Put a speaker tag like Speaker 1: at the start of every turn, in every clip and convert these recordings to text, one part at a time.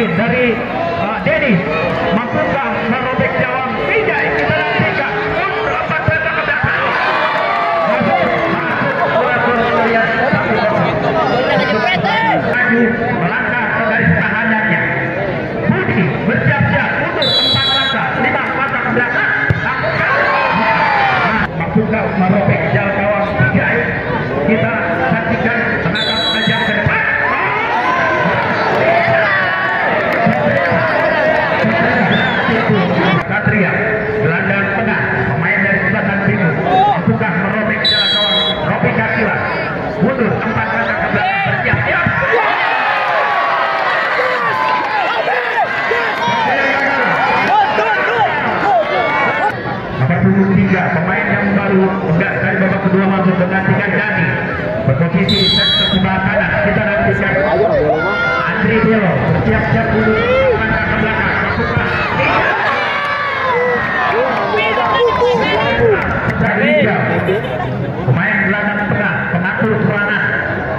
Speaker 1: wasit dari uh, Denny. di sektor sebelah kanan kita nantikan Andri Belo bersiap-siap dulu. Mata ke belakang. Kaputra pemain belakang tengah. Pengatur serangan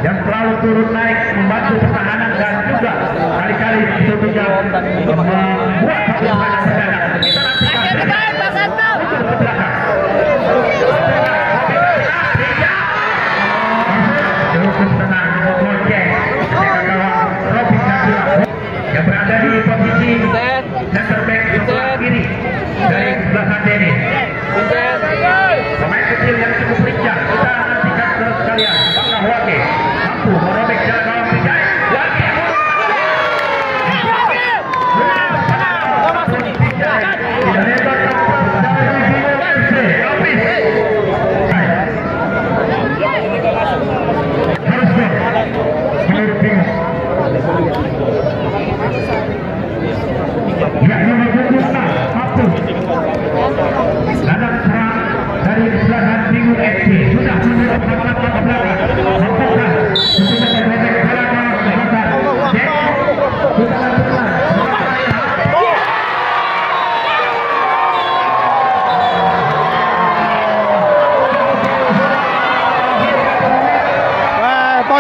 Speaker 1: yang selalu turun naik membantu pertahanan dan juga kali-kali ketiga membuat satu kita nantikan berada di posisi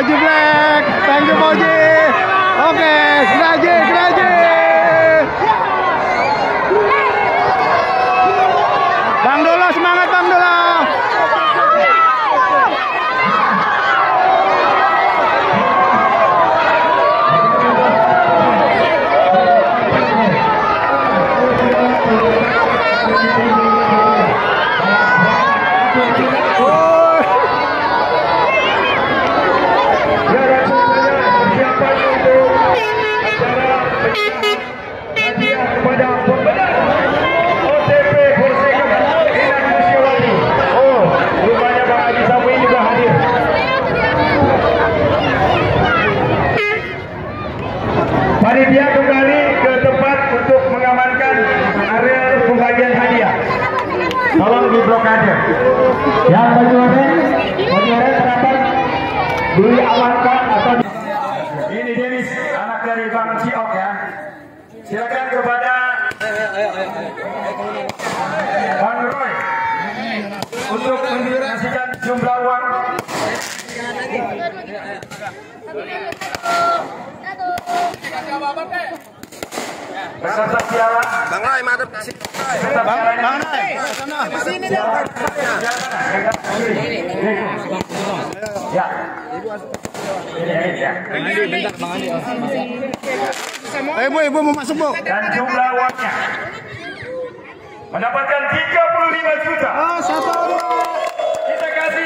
Speaker 2: Fauji Black. Thank you Moji, Oke,
Speaker 1: okay, Sinaji. tolong diblokade yang baju orange dapat orange terdapat atau ini Denis anak dari Bang Ciok ya silakan kepada Peserta piala. Bang Rai, madep sini. Bang,
Speaker 2: Bang Rai, sana.
Speaker 1: Sini deh. Ya.
Speaker 2: Ibu Ibu mau masuk, Bu.
Speaker 1: Dan jumlah uangnya mendapatkan 35 juta.
Speaker 2: Ah, satu.
Speaker 1: Kita kasih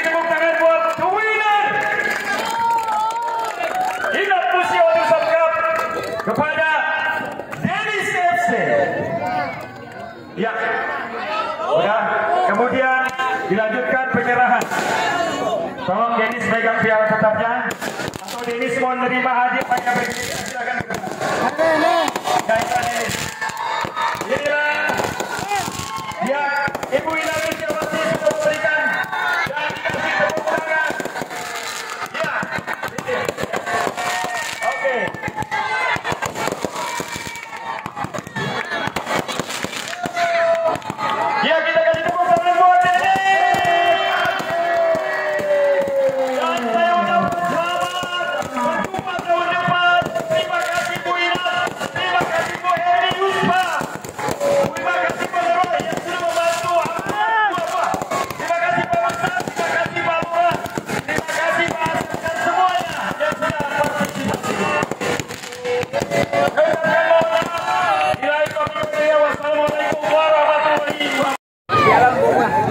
Speaker 1: Kemudian dilanjutkan penyerahan. Tolong Denis pegang piala tetapnya. Atau Denis mau menerima hadiah pada silakan.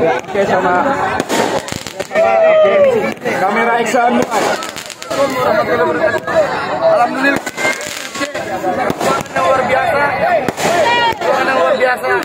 Speaker 1: Oke
Speaker 2: sama kamera Iksan
Speaker 3: Alhamdulillah. Luar biasa. Luar biasa.